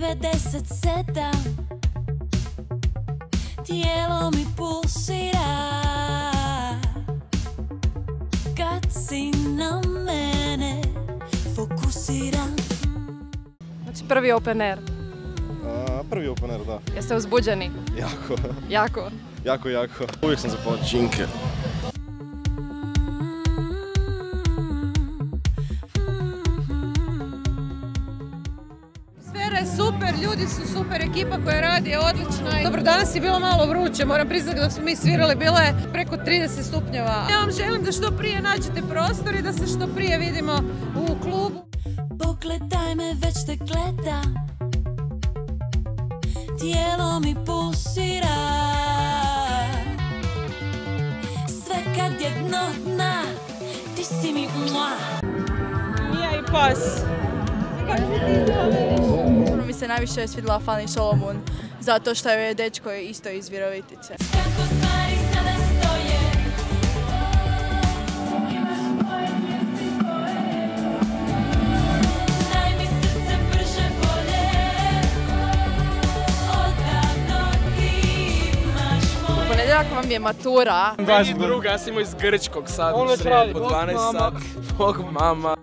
97 Tijelo mi pulsira Kad si na mene fokusiran Znači prvi open air. A, prvi open air, da. Jeste uzbuđeni? Jako, Jako. jako, jako. Uvijek sam za počinke. Ljudi su super, ekipa koja radi je odlična. Dobro, danas je bilo malo vruće, moram priznati dok smo mi svirali, bilo je preko 30 stupnjeva. Ja vam želim da što prije nađete prostor i da se što prije vidimo u klubu. Pogledaj me, već te gleda Tijelo mi pulsira Sve kad je dno dna Ti si mi mua Mija i pas. Mi se najviše svidjela Fanny Solomon zato što je dečko isto iz Virovitice. Kako Ponedjeljak vam je matura. Meni druga, ja sam imao iz grčkog sad u sredu, po 12 sat. Bog mama.